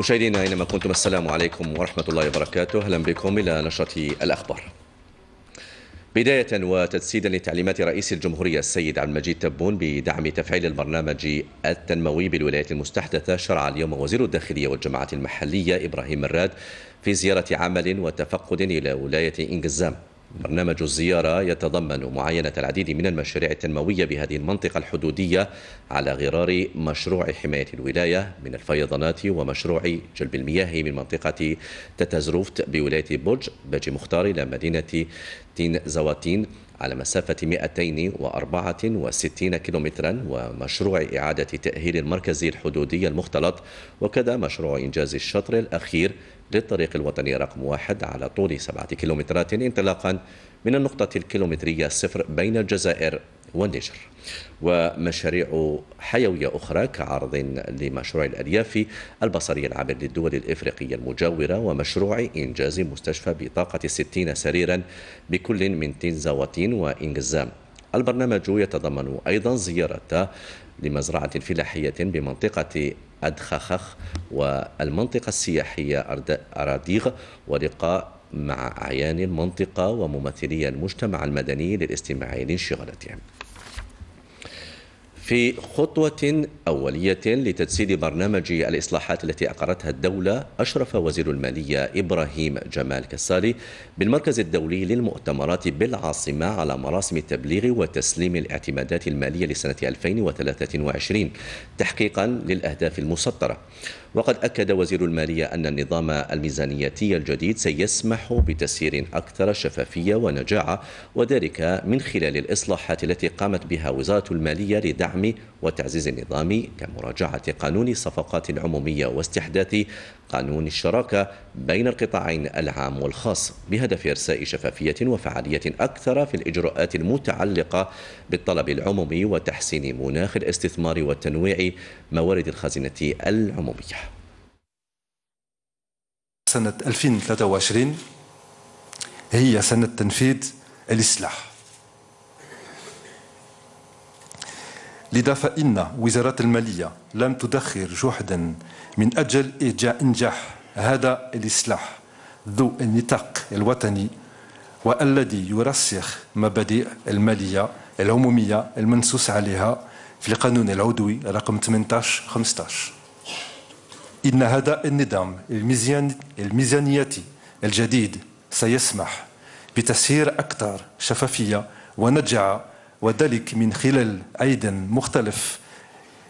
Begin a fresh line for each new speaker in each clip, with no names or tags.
مشاهدينا اينما كنتم السلام عليكم ورحمة الله وبركاته أهلا بكم إلى نشرة الأخبار. بداية وتجسيدا لتعليمات رئيس الجمهورية السيد عبد المجيد تبون بدعم تفعيل البرنامج التنموي بالولايات المستحدثة شرع اليوم وزير الداخلية والجماعة المحلية إبراهيم مراد في زيارة عمل وتفقد إلى ولاية إنجزام برنامج الزيارة يتضمن معاينة العديد من المشاريع التنموية بهذه المنطقة الحدودية على غرار مشروع حماية الولاية من الفيضانات ومشروع جلب المياه من منطقة تتزروفت بولاية بوج باجي مختار إلى مدينة تين زواتين. على مسافة 264 كيلومترا ومشروع إعادة تأهيل المركز الحدودي المختلط وكذا مشروع إنجاز الشطر الأخير للطريق الوطني رقم واحد على طول سبعة كيلومترات انطلاقا من النقطة الكيلومترية الصفر بين الجزائر والنيجر ومشاريع حيوية أخرى كعرض لمشروع الألياف البصري العابر للدول الإفريقية المجاورة ومشروع إنجاز مستشفى بطاقة 60 سريرا بكل من تنزاوتين وإنجزام البرنامج يتضمن أيضا زيارة لمزرعة فلاحية بمنطقة أدخخخ والمنطقة السياحية أراديغ ولقاء مع أعيان المنطقة وممثلي المجتمع المدني للاستماع لانشغالاتهم. في خطوة أولية لتجسيد برنامج الإصلاحات التي أقرتها الدولة أشرف وزير المالية إبراهيم جمال كسالي بالمركز الدولي للمؤتمرات بالعاصمة على مراسم التبليغ وتسليم الاعتمادات المالية لسنة 2023 تحقيقا للأهداف المسطرة. وقد أكد وزير المالية أن النظام الميزانياتي الجديد سيسمح بتسيير أكثر شفافية ونجاعة وذلك من خلال الإصلاحات التي قامت بها وزارة المالية لدعم وتعزيز النظام كمراجعة قانون الصفقات العمومية واستحداث قانون الشراكة بين القطاعين العام والخاص بهدف إرساء شفافية وفعالية أكثر في الإجراءات المتعلقة بالطلب العمومي وتحسين مناخ الاستثمار وتنويع موارد الخزينة العمومية.
سنة 2023 هي سنة تنفيذ الإصلاح. لذا فإن وزارة المالية لم تدخر جهدا من أجل إنجاح هذا الإصلاح ذو النطاق الوطني والذي يرسخ مبادئ المالية العمومية المنصوص عليها في القانون العضوي رقم 18 15 إن هذا النظام الميزان الميزانياتي الجديد سيسمح بتسيير أكثر شفافية ونجعة وذلك من خلال أيضا مختلف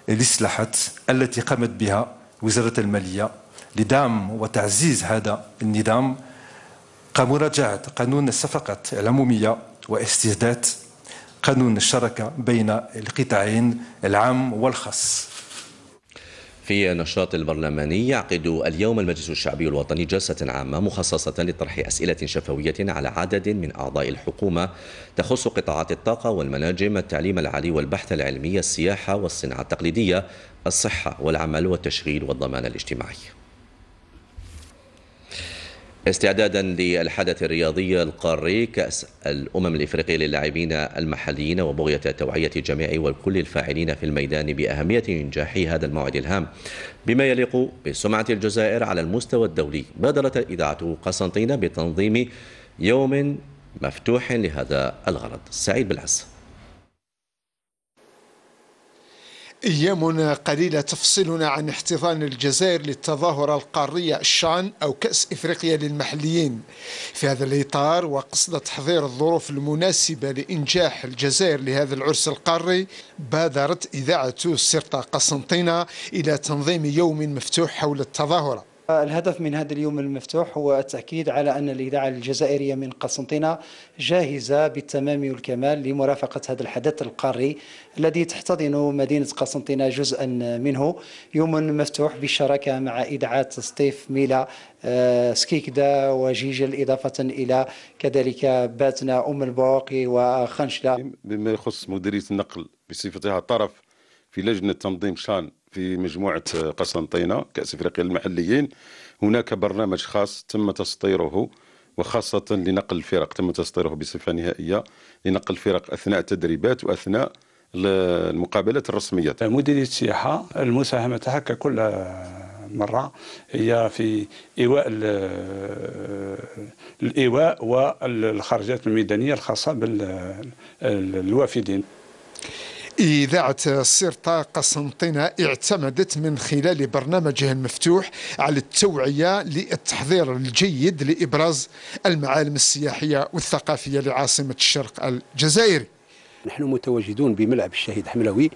الإصلاحات التي قامت بها وزارة المالية لدعم وتعزيز هذا النظام كمراجعة قانون الصفقات العمومية واستجداد قانون الشراكة بين القطاعين العام والخاص.
في النشاط البرلماني يعقد اليوم المجلس الشعبي الوطني جلسة عامة مخصصة لطرح أسئلة شفوية على عدد من أعضاء الحكومة تخص قطاعات الطاقة والمناجم التعليم العالي والبحث العلمي السياحة والصناعة التقليدية الصحة والعمل والتشغيل والضمان الاجتماعي. استعدادا للحدث الرياضي القاري كأس الأمم الإفريقية للاعبين المحليين وبغية توعية جميع وكل الفاعلين في الميدان بأهمية إنجاح هذا الموعد الهام. بما يليق بسمعة الجزائر على المستوى الدولي بادرت إذاعة قسنطينة بتنظيم يوم مفتوح لهذا الغرض. سعيد بالعز.
أيام قليلة تفصلنا عن احتضان الجزائر للتظاهرة القارية الشان أو كأس إفريقيا للمحليين. في هذا الإطار وقصد تحضير الظروف المناسبة لإنجاح الجزائر لهذا العرس القاري بادرت إذاعة سرطة قسنطينة إلى تنظيم يوم مفتوح حول التظاهرة.
الهدف من هذا اليوم المفتوح هو التأكيد على أن الإذاعة الجزائرية من قسنطينة جاهزة بالتمام والكمال لمرافقة هذا الحدث القاري الذي تحتضن مدينة قسنطينة جزءا منه. يوم مفتوح بالشراكة مع إذاعات ستيف ميلا آه، سكيكدا وجيجل إضافة إلى كذلك باتنا أم البواقي وخنشلة.
بما يخص مديرية النقل بصفتها طرف في لجنة تنظيم شان في مجموعة قسنطينة كأس إفريقيا للمحليين هناك برنامج خاص تم تسطيره وخاصة لنقل الفرق. تم تسطيره بصفة نهائية لنقل الفرق أثناء التدريبات وأثناء المقابلات الرسمية.
مديرية السياحة المساهمة تاعها ككل مرة. هي في إيواء الإيواء والخرجات الميدانية الخاصة بالوافدين
إذاعة سرطة قسنطينة اعتمدت من خلال برنامجها المفتوح على التوعية للتحضير الجيد لإبراز المعالم السياحية والثقافية لعاصمة الشرق الجزائري.
نحن متواجدون بملعب الشهيد حملوي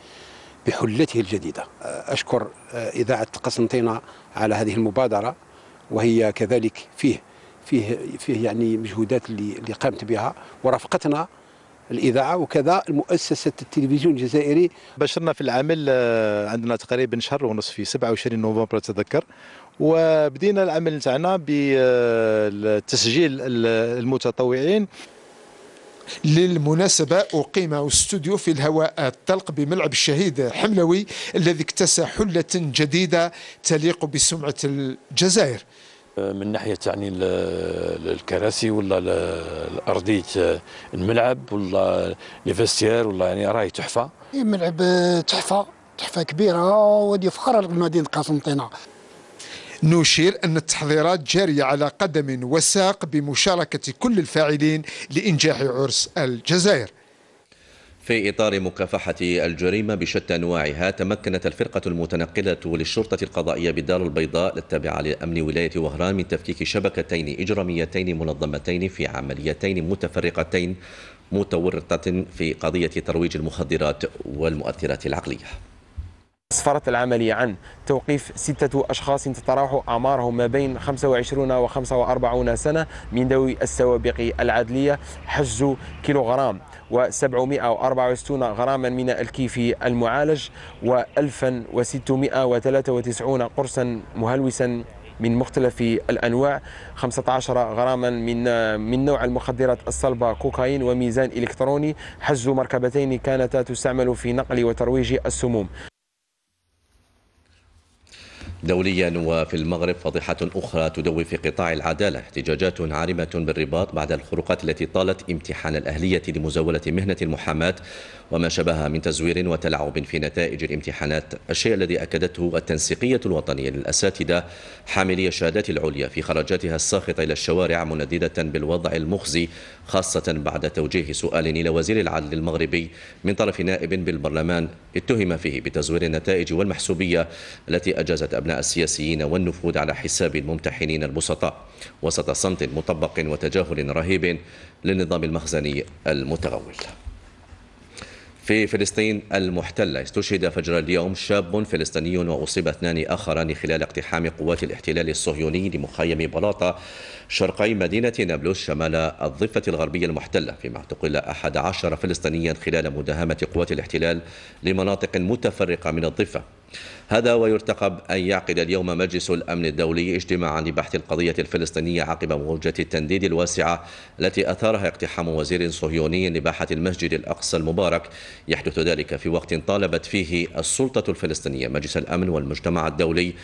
بحلته الجديدة. أشكر إذاعة قسنطينة على هذه المبادرة وهي كذلك فيه فيه فيه يعني مجهودات اللي قامت بها ورافقتنا الإذاعة وكذا مؤسسه التلفزيون الجزائري.
بشرنا في العمل آه، عندنا تقريبا شهر ونصف في 27 نوفمبر أتذكر. وبدينا العمل نتاعنا بتسجيل المتطوعين.
للمناسبة أقيم استوديو في الهواء الطلق بملعب الشهيد حملوي الذي اكتسى حلة جديدة تليق بسمعة الجزائر.
من ناحية يعني الكراسي ولا الأرضية الملعب ولا ليفستير ولا يعني راهي تحفة.
الملعب تحفة تحفة كبيرة ودي فخر لمدينه قسنطينه
نشير أن التحضيرات جارية على قدم وساق بمشاركة كل الفاعلين لإنجاح عرس الجزائر.
في إطار مكافحة الجريمة بشتى أنواعها تمكنت الفرقة المتنقلة للشرطة القضائية بالدار البيضاء التابعة لأمن ولاية وهران من تفكيك شبكتين إجراميتين منظمتين في عمليتين متفرقتين متورطة في قضية ترويج المخدرات والمؤثرات العقلية.
أسفرت العملية عن توقيف ستة أشخاص تتراوح أعمارهم ما بين 25 و 45 سنة من ذوي السوابق العدلية. حجز كيلوغرام و764 غراما من الكيف المعالج و1693 قرصا مهلوسا من مختلف الأنواع. 15 غراما من من نوع المخدرات الصلبة كوكايين وميزان إلكتروني. حجز مركبتين كانتا تستعمل في نقل وترويج السموم.
دوليا وفي المغرب فضيحة أخرى تدوي في قطاع العدالة. احتجاجات عارمة بالرباط بعد الخروقات التي طالت امتحان الأهلية لمزاولة مهنة المحاماة وما شبه من تزوير وتلاعب في نتائج الامتحانات الشيء الذي أكدته التنسيقية الوطنية للأساتذة حاملي الشهادات العليا في خرجاتها الساخطة إلى الشوارع منددة بالوضع المخزي خاصة بعد توجيه سؤال إلى وزير العدل المغربي من طرف نائب بالبرلمان اتهم فيه بتزوير النتائج والمحسوبية التي أجازت أبناء السياسيين والنفوذ على حساب الممتحنين البسطاء وسط صمت مطبق وتجاهل رهيب للنظام المخزني المتغول. في فلسطين المحتلة استشهد فجر اليوم شاب فلسطيني وأصيب اثنان آخران خلال اقتحام قوات الاحتلال الصهيوني لمخيم بلاطة شرقي مدينة نابلس شمال الضفة الغربية المحتلة فيما اعتقل أحد عشر فلسطينيا خلال مداهمة قوات الاحتلال لمناطق متفرقة من الضفة. هذا ويرتقب أن يعقد اليوم مجلس الأمن الدولي اجتماعا لبحث القضية الفلسطينية عقب موجة التنديد الواسعة التي أثارها اقتحام وزير صهيوني لباحة المسجد الأقصى المبارك. يحدث ذلك في وقت طالبت فيه السلطة الفلسطينية مجلس الأمن والمجتمع الدولي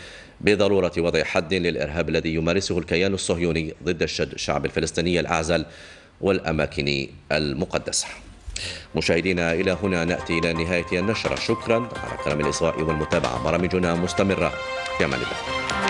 بضرورة وضع حد للإرهاب الذي يمارسه الكيان الصهيوني ضد الشعب الفلسطيني الأعزل والأماكن المقدسة. مشاهدينا إلى هنا نأتي إلى نهاية النشرة. شكرا على كرم الإصغاء والمتابعة. برامجنا مستمرة. في أمان الله.